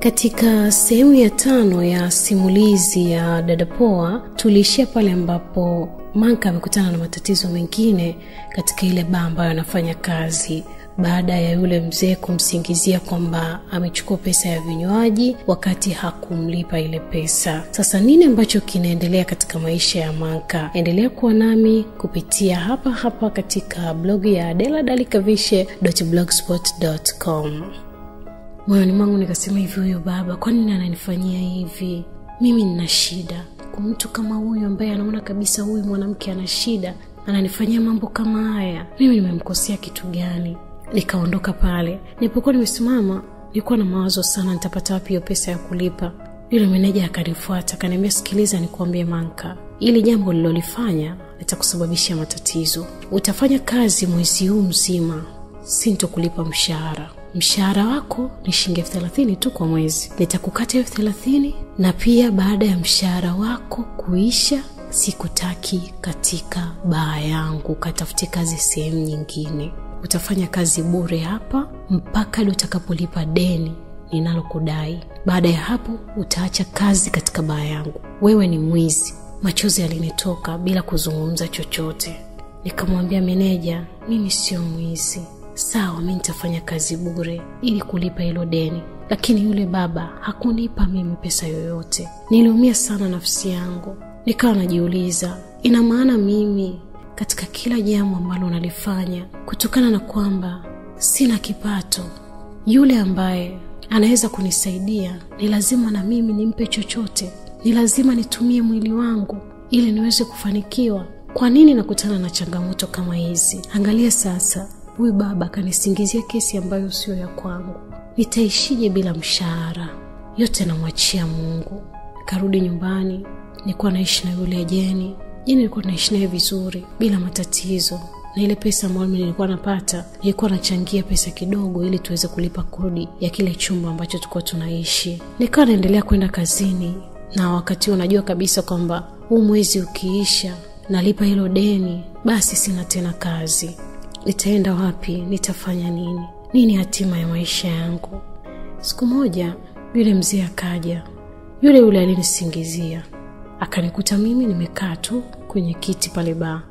katika sehemu ya tano ya simulizi ya dadapoa tuliishia pale ambapo manka amekutana na matatizo mengine katika ile baa ambayo anafanya kazi. Baada ya yule mzee kumsingizia kwamba amechukua pesa ya vinywaji wakati hakumlipa ile pesa. Sasa nini ambacho kinaendelea katika maisha ya manka? Endelea kuwa nami kupitia hapa hapa katika blogu ya adela dalikavishe blogspot.com moyoni mwangu nikasema hivi huyu baba kwa nini ananifanyia hivi? Mimi nina shida. Kwa mtu kama huyu ambaye anaona kabisa huyu mwanamke ana shida ananifanyia mambo kama haya mimi nimemkosea kitu gani? Nikaondoka pale. Nipokuwa nimesimama nilikuwa na mawazo sana nitapata wapi hiyo pesa ya kulipa? Yule meneja akanifuata akaniambia sikiliza nikuambie manka ili jambo lilolifanya litakusababishia matatizo. Utafanya kazi mwezi huu mzima sintokulipa mshahara mshahara wako ni shilingi elfu thelathini tu kwa mwezi. Nitakukata elfu thelathini na pia baada ya mshahara wako kuisha sikutaki katika baa yangu katafute kazi sehemu nyingine. Utafanya kazi bure hapa mpaka hadi utakapolipa deni ninalokudai. Baada ya hapo utaacha kazi katika baa yangu. Wewe ni mwizi. Machozi yalinitoka bila kuzungumza chochote. Nikamwambia meneja mimi sio mwizi sawa mi nitafanya kazi bure ili kulipa hilo deni. Lakini yule baba hakunipa mimi pesa yoyote. Niliumia sana nafsi yangu. Nikawa najiuliza ina maana mimi katika kila jambo ambalo nalifanya kutokana na kwamba sina kipato yule ambaye anaweza kunisaidia ni lazima na mimi nimpe chochote. Ni lazima nitumie mwili wangu ili niweze kufanikiwa. Kwa nini nakutana na changamoto kama hizi? Angalia sasa huyu baba akanisingizia kesi ambayo sio ya kwangu. Nitaishije bila mshahara? Yote namwachia mungu. Karudi nyumbani nilikuwa naishi na yule jeni. Jeni nilikuwa naishi naye vizuri bila matatizo. Na ile pesa ambayo nilikuwa napata nilikuwa nachangia pesa kidogo ili tuweze kulipa kodi ya kile chumba ambacho tulikuwa tunaishi. Nikawa naendelea kwenda kazini na wakati huo najua kabisa kwamba huu mwezi ukiisha nalipa hilo deni basi sina tena kazi nitaenda wapi? Nitafanya nini? Nini hatima ya maisha yangu? Siku moja yule mzee akaja. Yule yule alinisingizia. Akanikuta mimi nimekaa tu kwenye kiti pale baa.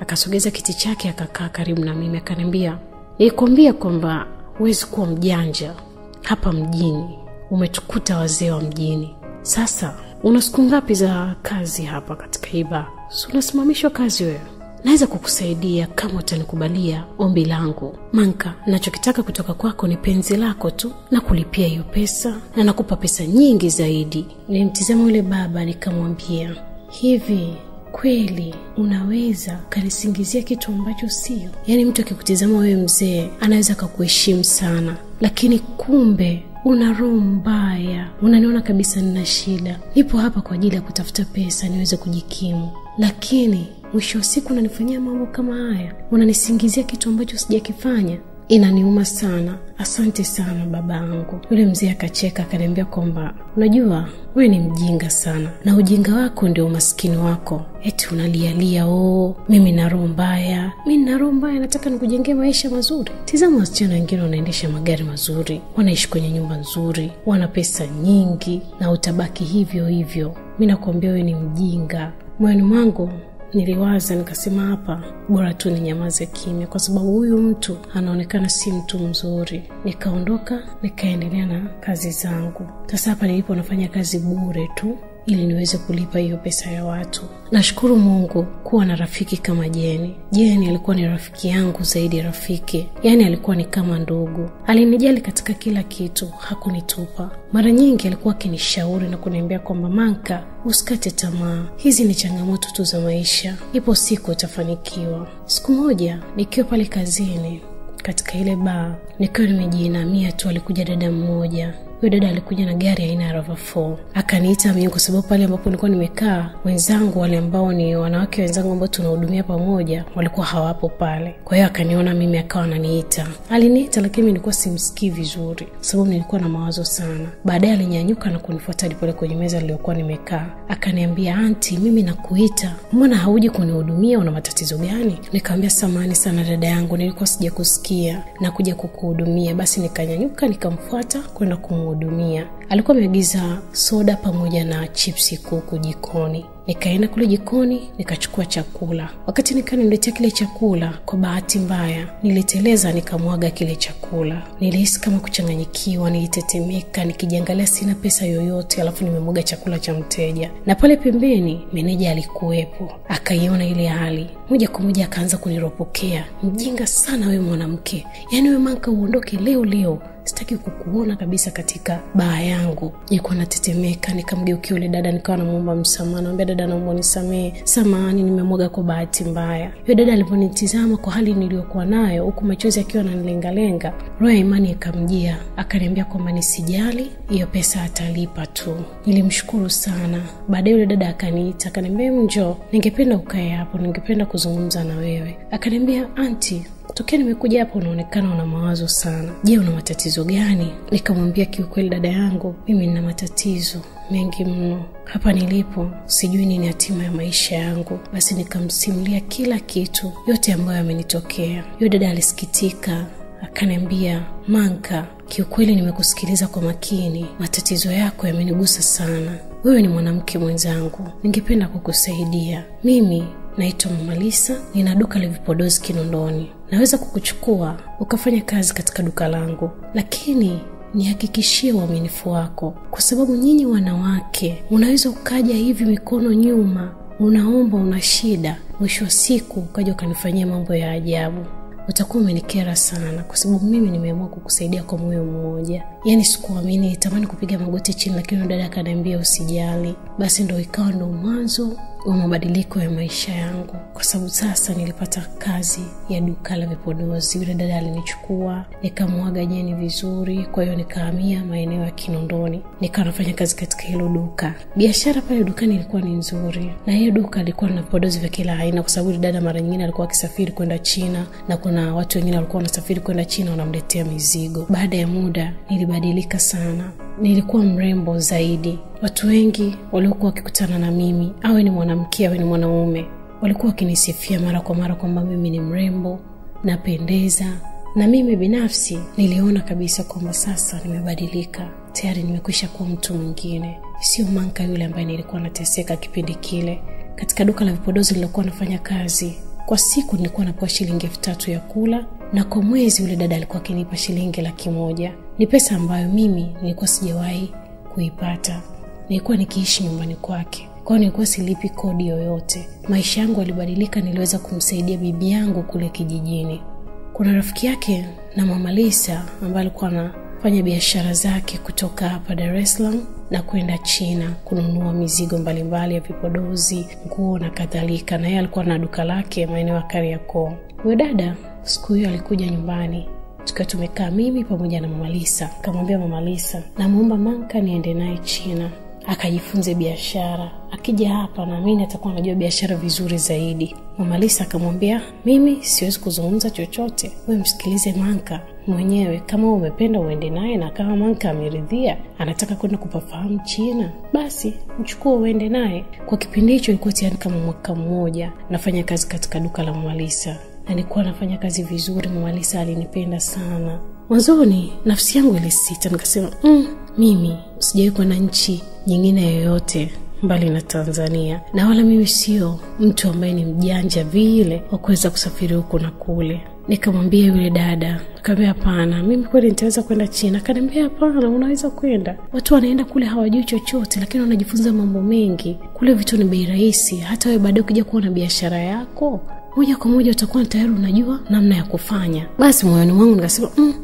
Akasogeza kiti chake akakaa karibu na mimi. Akaniambia nilikwambia kwamba huwezi kuwa mjanja hapa mjini. Umetukuta wazee wa mjini. Sasa una siku ngapi za kazi hapa katika hii baa? Si unasimamishwa kazi wewe naweza kukusaidia kama utanikubalia ombi langu. Manka nachokitaka kutoka kwako ni penzi lako tu na kulipia hiyo pesa na nakupa pesa nyingi zaidi. Nilimtizama yule baba nikamwambia hivi kweli unaweza ukanisingizia kitu ambacho sio? Yaani mtu akikutizama wewe mzee anaweza akakuheshimu sana. Lakini kumbe una roho mbaya unaniona kabisa nina shida. Nipo hapa kwa ajili ya kutafuta pesa niweze kujikimu. Lakini mwisho wa siku unanifanyia mambo kama haya. Unanisingizia kitu ambacho sijakifanya. Inaniuma sana. Asante sana baba yangu. Yule mzee akacheka akaniambia kwamba unajua wewe ni mjinga sana na ujinga wako ndio umaskini wako. Eti unalialia oo mimi na roho mbaya. Mi na roho mbaya nataka nikujengea maisha mazuri. Tizama wasichana wengine wanaendesha magari mazuri wanaishi kwenye nyumba nzuri wana pesa nyingi na utabaki hivyo hivyo. Mi nakuambia wewe ni mjinga. Moyoni mwangu niliwaza nikasema hapa bora tu ninyamaze kimya kwa sababu huyu mtu anaonekana si mtu mzuri. Nikaondoka nikaendelea na kazi zangu. Sasa hapa nilipo nafanya kazi bure tu ili niweze kulipa hiyo pesa ya watu. Nashukuru mungu kuwa na rafiki kama jeni jeni alikuwa ni rafiki yangu zaidi rafiki. Yaani alikuwa ni kama ndugu. Alinijali katika kila kitu hakunitupa. Mara nyingi alikuwa akinishauri na kuniambia kwamba manka usikate tamaa. Hizi ni changamoto tu za maisha. Ipo siku itafanikiwa. Siku moja nikiwa pale kazini katika ile baa nikiwa nimejiinamia tu alikuja dada mmoja huyo dada alikuja na gari aina ya rava 4 akaniita mimi kwa sababu pale ambapo nilikuwa nimekaa wenzangu wale ambao ni wanawake wenzangu ambao tunahudumia pamoja walikuwa hawapo pale. Kwa hiyo akaniona mimi akawa ananiita. Aliniita lakini nilikuwa simsikii vizuri sababu nilikuwa na mawazo sana. Baadaye alinyanyuka na kunifuata hadi pale kwenye meza niliyokuwa nimekaa. Akaniambia anti mimi nakuita. Mbona hauji kunihudumia? Una matatizo gani? Nikamwambia samani sana dada yangu nilikuwa sija kusikia na kuja kukuhudumia. Basi nikanyanyuka nikamfuata kwenda kumhudumia alikuwa ameagiza soda pamoja na chipsi kuku jikoni nikaenda kule jikoni nikachukua chakula. Wakati nikaa nimletea kile chakula kwa bahati mbaya niliteleza nikamwaga kile chakula. Nilihisi kama kuchanganyikiwa nilitetemeka nikijiangalia sina pesa yoyote alafu nimemwaga chakula cha mteja. Na pale pembeni meneja alikuwepo. Akaiona ile hali. Moja kwa moja akaanza kuniropokea. Mjinga sana wewe mwanamke. Yaani we manka uondoke leo leo. Sitaki kukuona kabisa katika baa yangu. Nilikuwa natetemeka nikamgeukia yule dada nikawa namwomba msamaha naambia dada naomba nisamee samahani nimemwaga kwa bahati mbaya. Yule dada alivyonitizama kwa hali niliyokuwa nayo huku machozi akiwa nanilengalenga roho ya imani ikamjia. Akaniambia kwamba nisijali hiyo pesa atalipa tu. Nilimshukuru sana. Baadaye yule dada akaniita akaniambia mjo ningependa ukae hapo ningependa kuzungumza na wewe. Akaniambia anti tokea nimekuja hapa unaonekana una mawazo sana. Je una matatizo gani? Nikamwambia kiukweli dada yangu mimi nina matatizo mengi mno. Hapa nilipo sijui nini hatima ya maisha yangu. Basi nikamsimulia kila kitu yote ambayo amenitokea huyo dada alisikitika akaniambia manka kiukweli nimekusikiliza kwa makini. Matatizo yako yamenigusa sana. Wewe ni mwanamke mwenzangu. Ningependa kukusaidia. Mimi naitwa mamalisa nina duka la vipodozi kinondoni. Naweza kukuchukua ukafanya kazi katika duka langu. Lakini nihakikishie uaminifu wako. Kwa sababu nyinyi wanawake unaweza ukaja hivi mikono nyuma unaomba una shida mwisho wa siku ukaja ukanifanyia mambo ya ajabu. Utakuwa umenikera sana kwa sababu mimi nimeamua kukusaidia kwa moyo mmoja. Yaani sikuamini nitamani kupiga magoti chini lakini dada akaniambia usijali. Basi ndo ikawa ndo mwanzo wa mabadiliko ya maisha yangu. Kwa sababu sasa nilipata kazi ya duka la vipodozi. Yule dada alinichukua nikamwaga jeni vizuri kwa hiyo nikahamia maeneo ya kinondoni. Nikawa nafanya kazi katika hilo duka. Biashara pale dukani ilikuwa ni nzuri. Na hiyo duka lilikuwa na vipodozi vya kila aina kwa sababu dada mara nyingine alikuwa akisafiri kwenda china na kuna watu wengine walikuwa wanasafiri kwenda china wanamletea mizigo. Baada ya muda nilibadilika sana. Nilikuwa mrembo zaidi watu wengi waliokuwa wakikutana na mimi awe ni mwanamke awe ni mwanaume walikuwa wakinisifia mara kwa mara kwamba mimi ni mrembo napendeza na mimi binafsi niliona kabisa kwamba sasa nimebadilika tayari nimekwisha kuwa mtu mwingine. Sio manka yule ambaye nilikuwa nateseka kipindi kile. Katika duka la vipodozi lilokuwa nafanya kazi kwa siku nilikuwa napewa shilingi elfu tatu ya kula na kwa mwezi yule dada alikuwa akinipa shilingi laki moja. Ni pesa ambayo mimi nilikuwa sijawahi kuipata nilikuwa nikiishi nyumbani kwake. Kwao nilikuwa silipi kodi yoyote. Maisha yangu yalibadilika niliweza kumsaidia bibi yangu kule kijijini. Kuna rafiki yake na mama lisa ambaye alikuwa anafanya biashara zake kutoka hapa dar es salaam na kwenda china kununua mizigo mbalimbali ya vipodozi nguo na kadhalika. Na yeye alikuwa na duka lake maeneo ya kariakoo. Huyo dada siku hiyo alikuja nyumbani. Tukiwa tumekaa mimi pamoja na mamalisa akamwambia mamalisa namwomba manka niende naye china akajifunze biashara. Akija hapa naamini atakuwa anajua biashara vizuri zaidi. Mamalisa akamwambia mimi siwezi kuzungumza chochote. We msikilize manka mwenyewe. Kama umependa uende naye na kama manka ameridhia anataka kwenda kupafahamu china basi mchukua uende naye. Kwa kipindi hicho ilikuwa tiani kama mwaka mmoja nafanya kazi katika duka la mwalisa na nilikuwa nafanya kazi vizuri. Mwalisa alinipenda sana. Mwanzoni nafsi yangu ilisita nikasema mm, mimi sijawai na nchi nyingine yoyote mbali na tanzania. Na wala mimi sio mtu ambaye ni mjanja vile wa kuweza kusafiri huku na kule. Nikamwambia yule dada kaambia hapana mimi kweli nitaweza kwenda china. Akaniambia hapana unaweza kwenda. Watu wanaenda kule hawajui chochote lakini wanajifunza mambo mengi. Kule vitu ni bei rahisi. Hata wewe baadaye ukija kuwa na biashara yako moja kwa moja utakuwa tayari unajua namna ya kufanya. Basi moyoni mwangu nikasema mm,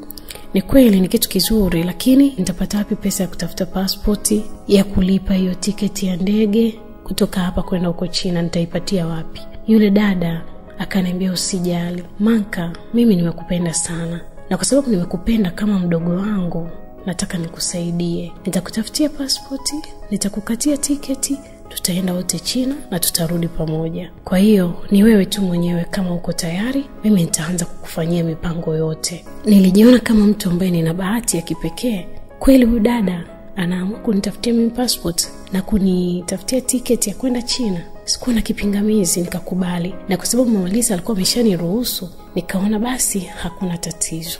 ni kweli ni kitu kizuri lakini nitapata wapi pesa ya kutafuta paspoti ya kulipa hiyo tiketi ya ndege kutoka hapa kwenda huko china nitaipatia wapi? Yule dada akaniambia usijali. Manka mimi nimekupenda sana. Na kwa sababu nimekupenda kama mdogo wangu nataka nikusaidie. Nitakutafutia paspoti nitakukatia tiketi tutaenda wote china na tutarudi pamoja. Kwa hiyo ni wewe tu mwenyewe kama uko tayari mimi nitaanza kukufanyia mipango yote. Nilijiona kama mtu ambaye nina bahati ya kipekee. Kweli huyu dada anaamua kunitafutia mimi passport na kunitafutia tiketi ya kwenda china. Sikuwa na kipingamizi nikakubali. Na kwa sababu mamalisa alikuwa ameshaniruhusu nikaona basi hakuna tatizo.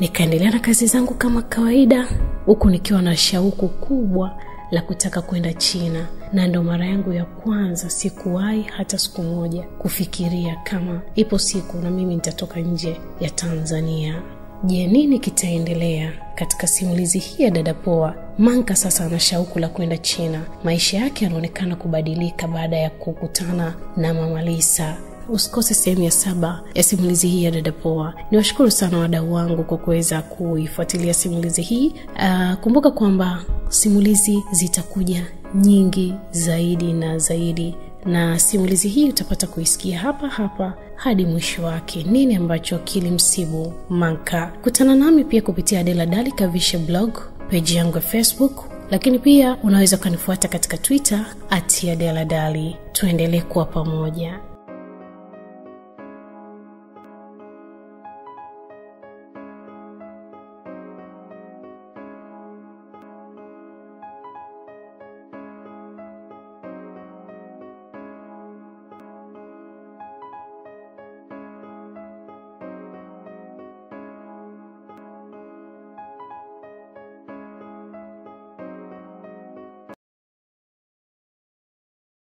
Nikaendelea na kazi zangu kama kawaida huku nikiwa na shauku kubwa la kutaka kwenda china. Na ndo mara yangu ya kwanza sikuwahi hata siku moja kufikiria kama ipo siku na mimi nitatoka nje ya tanzania. Je nini kitaendelea katika simulizi hii ya dada poa? Manka sasa ana shauku la kwenda china. Maisha yake yanaonekana kubadilika baada ya kukutana na mama lisa usikose sehemu ya saba ya simulizi hii ya dada poa. Ni washukuru sana wadau wangu kwa kuweza kuifuatilia simulizi hii. Uh, kumbuka kwamba simulizi zitakuja nyingi zaidi na zaidi na simulizi hii utapata kuisikia hapa hapa hadi mwisho wake. Nini ambacho kilimsibu manka? Kutana nami pia kupitia adela dali kavishe blog peji yangu ya facebook lakini pia unaweza ukanifuata katika twitter at adela dali. Tuendelee kuwa pamoja